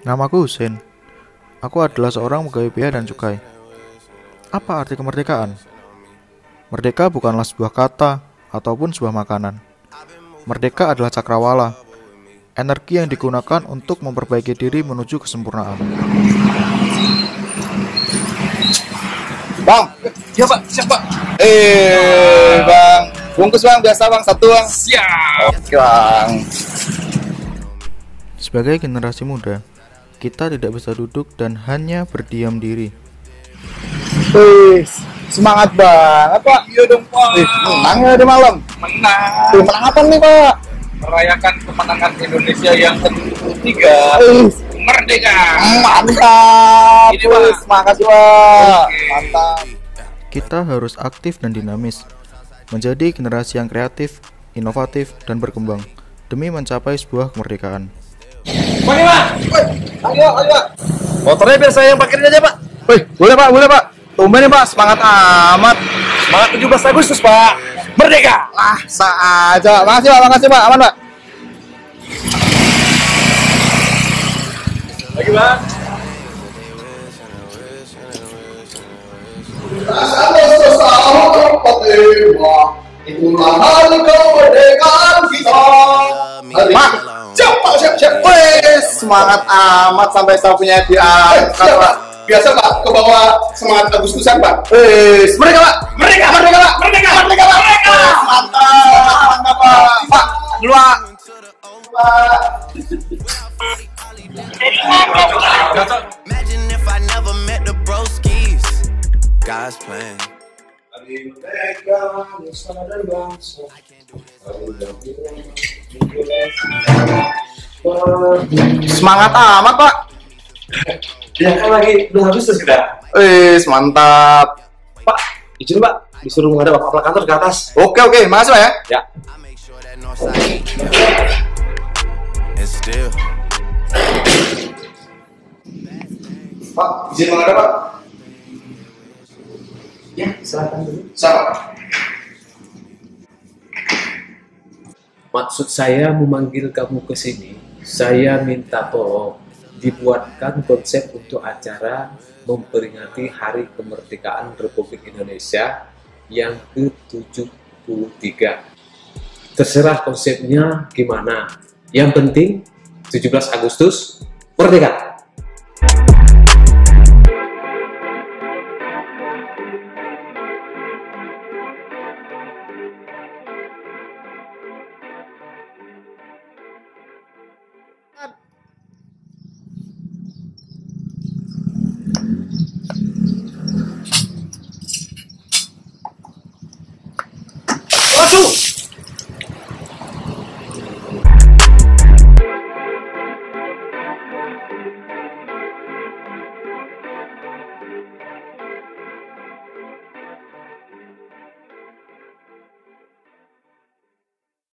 Namaku Hussein. Aku adalah seorang pegawai bea dan cukai. Apa arti kemerdekaan? Merdeka bukanlah sebuah kata ataupun sebuah makanan. Merdeka adalah cakrawala, energi yang digunakan untuk memperbaiki diri menuju kesempurnaan. Bang, Ya pak, siapa? eh bang, bungkus bang biasa bang satu bang. Siap. Oke bang. Sebagai generasi muda, kita tidak bisa duduk dan hanya berdiam diri. Wih, semangat banget pak. Iya dong pak. Wih, menang ya di malam. Menang. Wih, menang apa nih pak? Merayakan kemenangan Indonesia yang ke-73. Wih, Merdeka. mantap. Ini, Pak. Makasih pak. Mantap. Kita harus aktif dan dinamis, menjadi generasi yang kreatif, inovatif, dan berkembang demi mencapai sebuah kemerdekaan. Mana pak? Ayo, ayo. Motornya biar saya yang parkirin aja pak. Wih, boleh pak, boleh pak. Tumben nih pak, semangat amat. Semangat 17 Agustus pak. Merdeka. Ah, sah aja. Makasih pak, makasih pak. Aman pak. Lagi pak. Agustus tahun 45 Itulah hari kemerdekaan kita Mak, siap pak, siap, siap Wih, semangat amat sampai saya punya diangkat pak. Biasa pak, ke bawah semangat Agustusan pak. Wih, merdeka pak. Merdeka, merdeka pak. Merdeka, merdeka pak. Merdeka. Mantap, pak Pak, Pak Imagine if I never met the broskies. God's plan. Semangat amat pak Ya kan lagi udah Agustus kita. Wih, mantap Pak, izin pak. Disuruh menghadap bapak kantor ke atas. Oke, oke, makasih pak ya Ya. Pak, izin menghadap pak Ya, silakan dulu. Sama Maksud saya memanggil kamu ke sini, saya minta tolong dibuatkan konsep untuk acara memperingati Hari Kemerdekaan Republik Indonesia yang ke-73. Terserah konsepnya gimana. Yang penting 17 Agustus merdeka. Go!